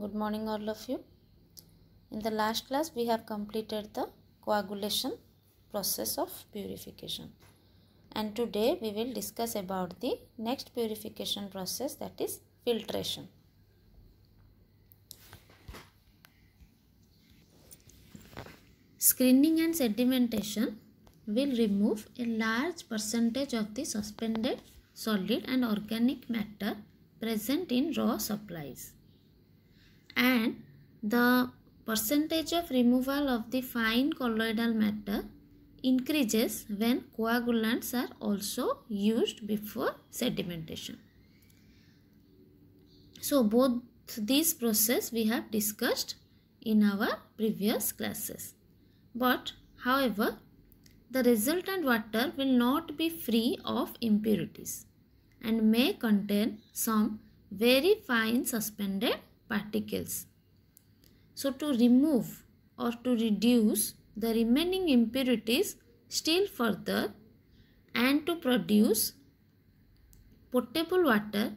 Good morning, all of you. In the last class, we have completed the coagulation process of purification. And today, we will discuss about the next purification process that is filtration. Screening and sedimentation will remove a large percentage of the suspended solid and organic matter present in raw supplies. And the percentage of removal of the fine colloidal matter increases when coagulants are also used before sedimentation. So both these process we have discussed in our previous classes. But however, the resultant water will not be free of impurities and may contain some very fine suspended particles. So to remove or to reduce the remaining impurities still further and to produce potable water,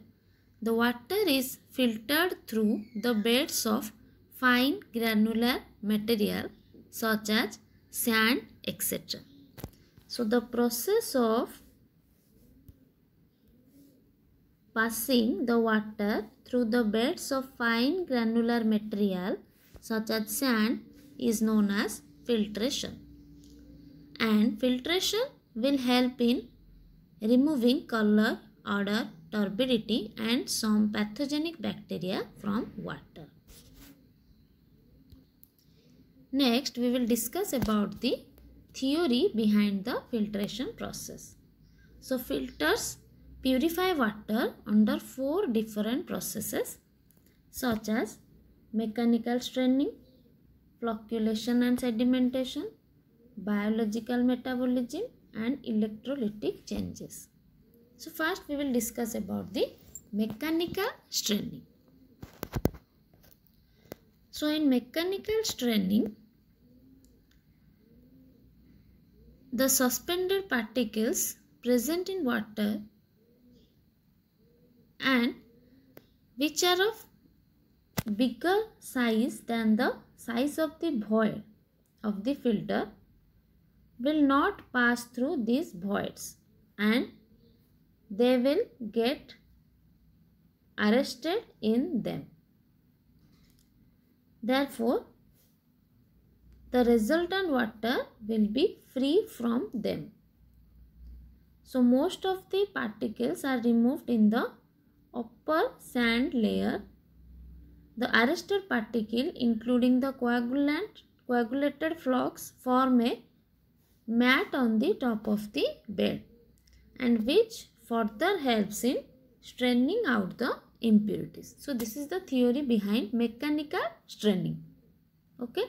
the water is filtered through the beds of fine granular material such as sand etc. So the process of passing the water through the beds of fine granular material such as sand is known as filtration. And filtration will help in removing color, odor, turbidity and some pathogenic bacteria from water. Next, we will discuss about the theory behind the filtration process. So, filters purify water under four different processes such as mechanical straining, flocculation and sedimentation, biological metabolism and electrolytic changes. So first we will discuss about the mechanical straining. So in mechanical straining, the suspended particles present in water and which are of bigger size than the size of the void of the filter will not pass through these voids and they will get arrested in them. Therefore, the resultant water will be free from them. So, most of the particles are removed in the upper sand layer. The arrested particle including the coagulant, coagulated flocs form a mat on the top of the bed and which further helps in straining out the impurities. So this is the theory behind mechanical straining. Okay.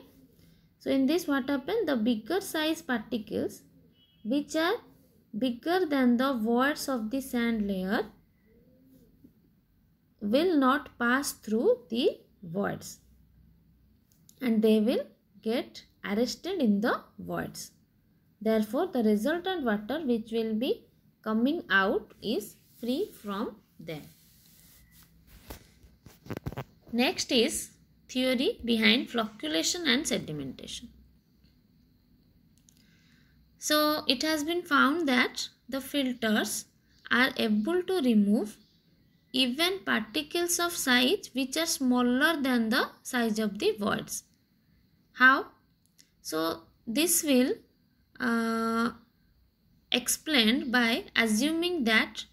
So in this what happened? The bigger size particles which are bigger than the voids of the sand layer will not pass through the voids and they will get arrested in the voids. Therefore, the resultant water which will be coming out is free from them. Next is theory behind flocculation and sedimentation. So, it has been found that the filters are able to remove even particles of size which are smaller than the size of the voids. How? So, this will uh, explained by assuming that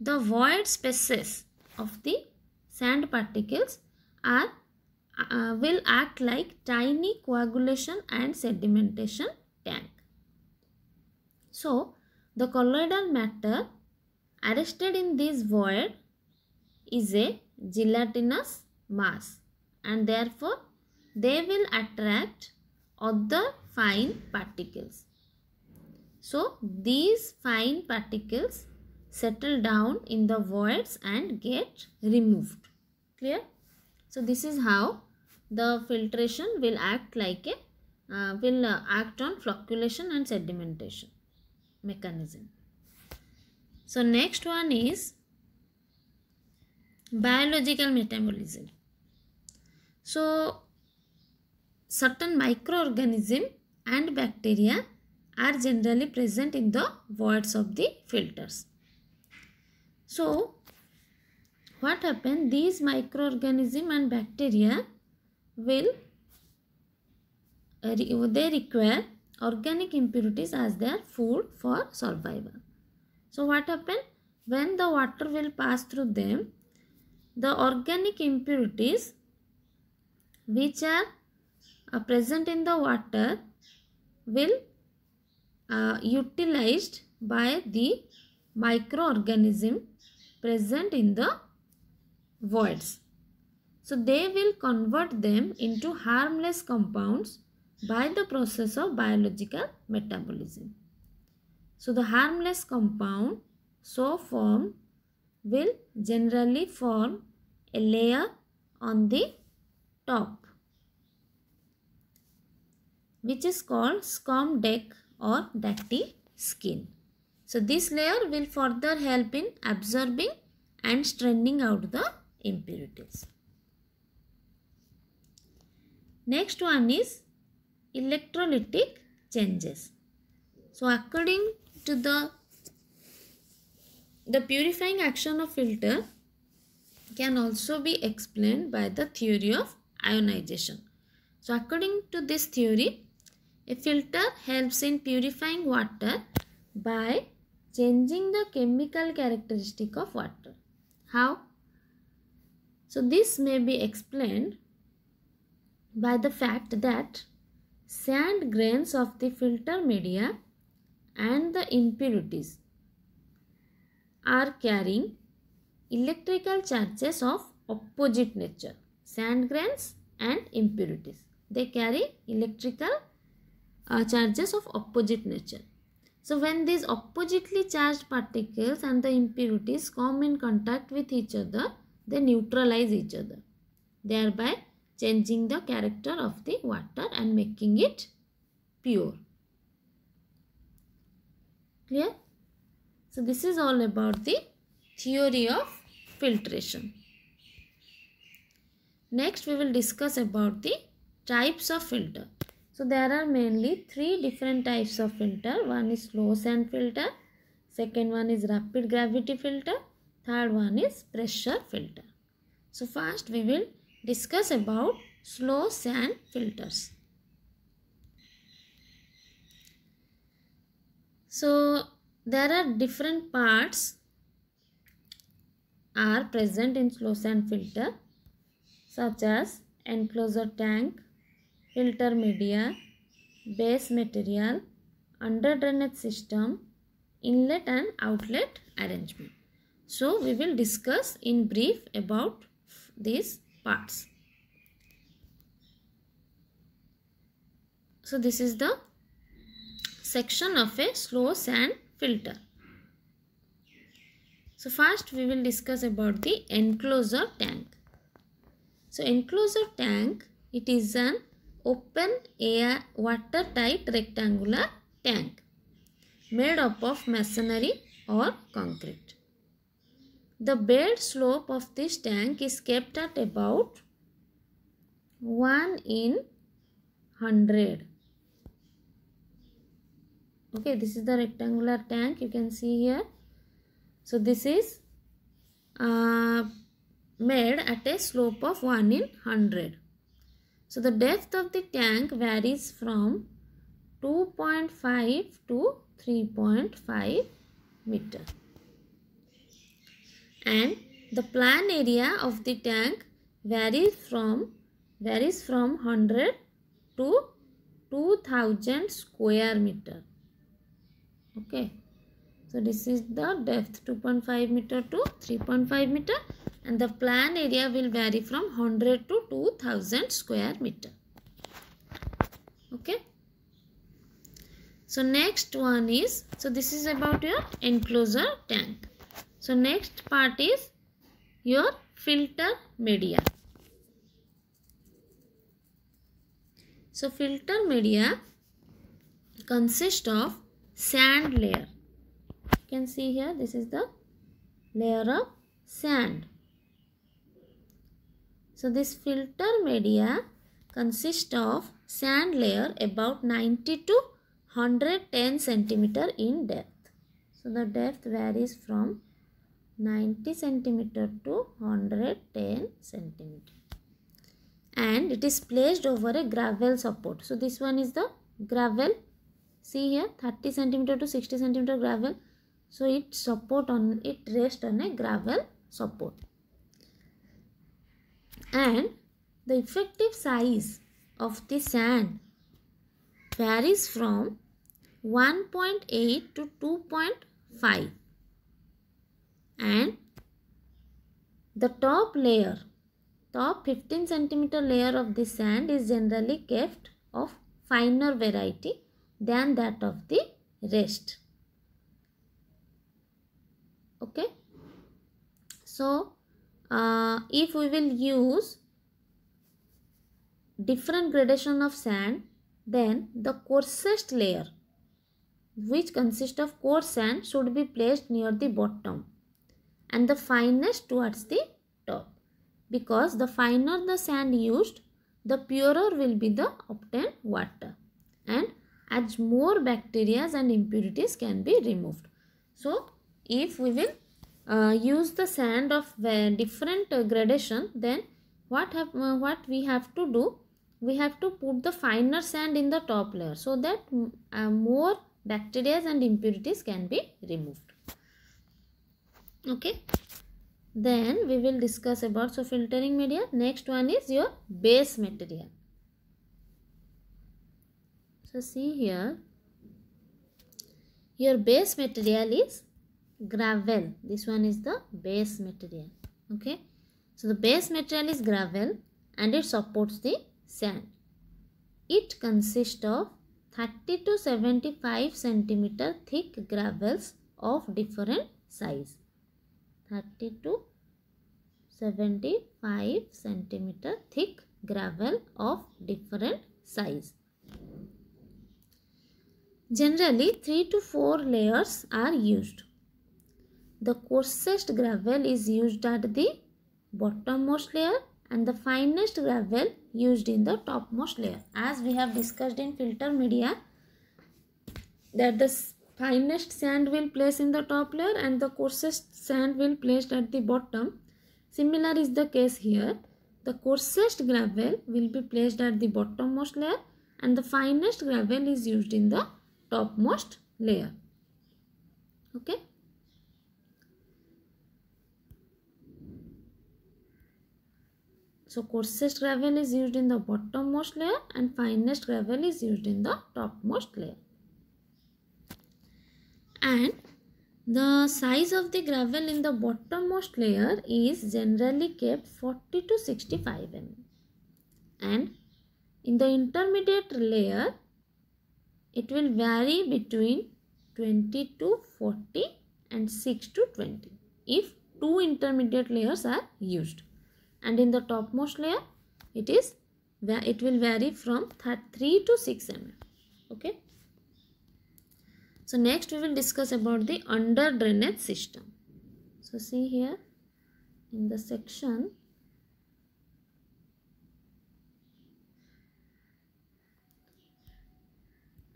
the void spaces of the sand particles are uh, will act like tiny coagulation and sedimentation tank. So, the colloidal matter arrested in this void is a gelatinous mass and therefore they will attract other fine particles. So these fine particles settle down in the voids and get removed. Clear? So this is how the filtration will act like a uh, will uh, act on flocculation and sedimentation mechanism. So next one is biological metabolism. so certain microorganism and bacteria are generally present in the voids of the filters so what happen these microorganism and bacteria will they require organic impurities as their food for survival. So what happen? When the water will pass through them, the organic impurities which are uh, present in the water will uh, utilized by the microorganism present in the voids. So they will convert them into harmless compounds by the process of biological metabolism. So the harmless compound so formed will generally form a layer on the top which is called Schmutzdecke or dirty skin. So this layer will further help in absorbing and straining out the impurities. Next one is electrolytic changes. So according to the the purifying action of filter can also be explained by the theory of ionization. So according to this theory, a filter helps in purifying water by changing the chemical characteristic of water. How? So this may be explained by the fact that sand grains of the filter media and the impurities are carrying electrical charges of opposite nature. Sand grains and impurities. They carry electrical uh, charges of opposite nature. So when these oppositely charged particles and the impurities come in contact with each other, they neutralize each other, thereby changing the character of the water and making it pure. Clear? So this is all about the theory of filtration. Next we will discuss about the types of filter. So there are mainly three different types of filter. One is slow sand filter. Second one is rapid gravity filter. Third one is pressure filter. So first we will discuss about slow sand filters. So there are different parts are present in slow sand filter such as enclosure tank, filter media, base material, under drainage system, inlet and outlet arrangement. So we will discuss in brief about these parts. So this is the section of a slow sand filter. So first we will discuss about the enclosure tank. So enclosure tank it is an open air watertight rectangular tank made up of masonry or concrete. The bed slope of this tank is kept at about 1 in 100. Okay, this is the rectangular tank you can see here. So this is uh, made at a slope of 1 in 100. So the depth of the tank varies from 2.5 to 3.5 meter and the plan area of the tank varies from varies from 100 to 2000 square meter okay. So this is the depth 2.5 meter to 3.5 meter and the plan area will vary from 100 to 2000 square meter. Okay. So next one is so this is about your enclosure tank. So next part is your filter media. So filter media consists of sand layer. You can see here this is the layer of sand. So this filter media consists of sand layer about 90 to 110 centimeter in depth. So the depth varies from 90 centimeter to 110 centimeter and it is placed over a gravel support. So this one is the gravel. See here 30 centimeter to 60 centimeter gravel. So it support on it rest on a gravel support. And the effective size of the sand varies from 1.8 to 2.5 and the top layer top 15 centimeter layer of the sand is generally kept of finer variety than that of the rest. Okay? So uh, if we will use different gradation of sand then the coarsest layer which consists of coarse sand should be placed near the bottom and the finest towards the top. Because the finer the sand used the purer will be the obtained water. And as more bacteria and impurities can be removed. So if we will uh, use the sand of different uh, gradation then what have uh, what we have to do we have to put the finer sand in the top layer so that uh, more bacteria and impurities can be removed okay then we will discuss about so filtering media. Next one is your base material. So see here, your base material is gravel. This one is the base material. Okay. So the base material is gravel and it supports the sand. It consists of 30 to 75 centimeter thick gravels of different size. 30 to 75 centimeter thick gravel of different size. Generally 3 to 4 layers are used. The coarsest gravel is used at the bottommost layer and the finest gravel used in the topmost layer. As we have discussed in filter media that the finest sand will place in the top layer and the coarsest sand will placed at the bottom. Similar is the case here. The coarsest gravel will be placed at the bottommost layer and the finest gravel is used in the topmost layer. Okay. So coarsest gravel is used in the bottommost layer and finest gravel is used in the topmost layer and the size of the gravel in the bottommost layer is generally kept 40 to 65 mm and in the intermediate layer it will vary between 20 to 40 and 6 to 20 if two intermediate layers are used. And in the topmost layer it is it will vary from 3 to 6 mm okay? So next we will discuss about the under drainage system. So see here in the section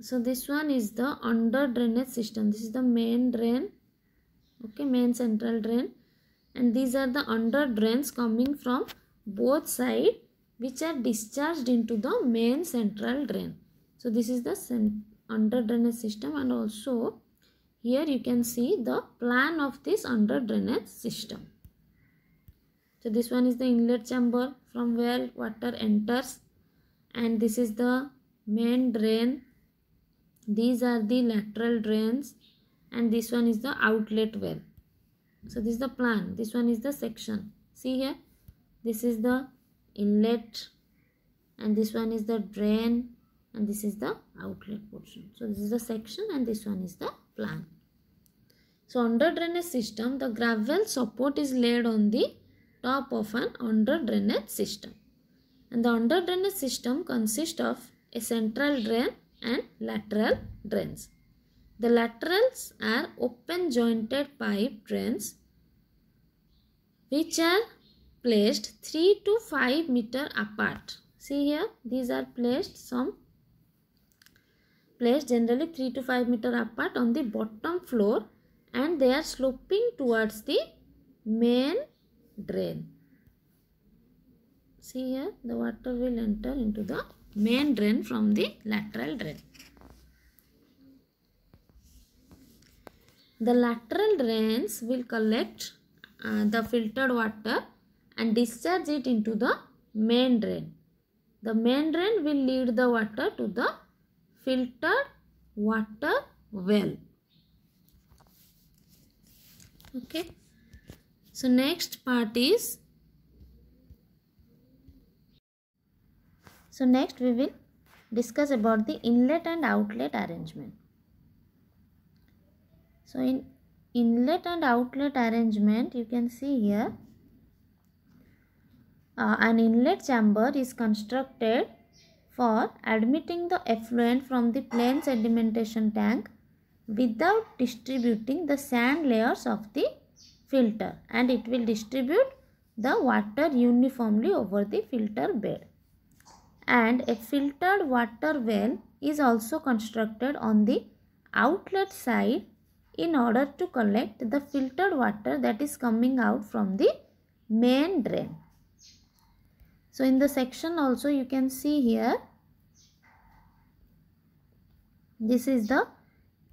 so this one is the under drainage system. This is the main drain. Okay main central drain. And these are the under drains coming from both side which are discharged into the main central drain. So this is the under drainage system. And also here you can see the plan of this under drainage system. So this one is the inlet chamber from where water enters. And this is the main drain. These are the lateral drains and this one is the outlet well. So this is the plan. This one is the section. See here. This is the inlet and this one is the drain and this is the outlet portion. So this is the section and this one is the plan. So under drainage system, the gravel support is laid on the top of an under drainage system. And the under drainage system consists of a central drain and lateral drains. The laterals are open jointed pipe drains which are placed 3 to 5 meter apart. See here, these are placed some placed generally 3 to 5 meter apart on the bottom floor and they are sloping towards the main drain. See here, the water will enter into the main drain from the lateral drain. The lateral drains will collect uh, the filtered water and discharge it into the main drain. The main drain will lead the water to the filtered water well. Okay. So next part is So next we will discuss about the inlet and outlet arrangement. So in inlet and outlet arrangement you can see here uh, an inlet chamber is constructed for admitting the effluent from the plain sedimentation tank without distributing the sand layers of the filter and it will distribute the water uniformly over the filter bed and a filtered water well is also constructed on the outlet side in order to collect the filtered water that is coming out from the main drain. So in the section also you can see here this is the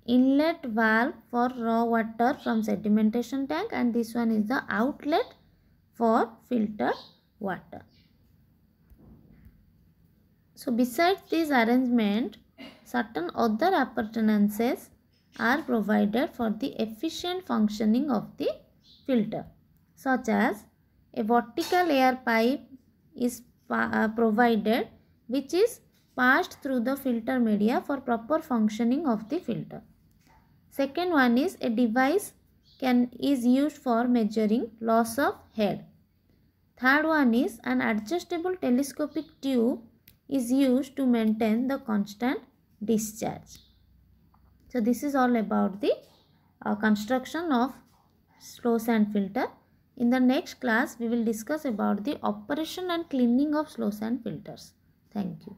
inlet valve for raw water from sedimentation tank and this one is the outlet for filtered water. So besides this arrangement, certain other appurtenances are provided for the efficient functioning of the filter such as a vertical air pipe is uh, provided which is passed through the filter media for proper functioning of the filter. Second one is a device can is used for measuring loss of head. Third one is an adjustable telescopic tube is used to maintain the constant discharge. So this is all about the uh, construction of slow sand filter. In the next class, we will discuss about the operation and cleaning of slow sand filters. Thank you.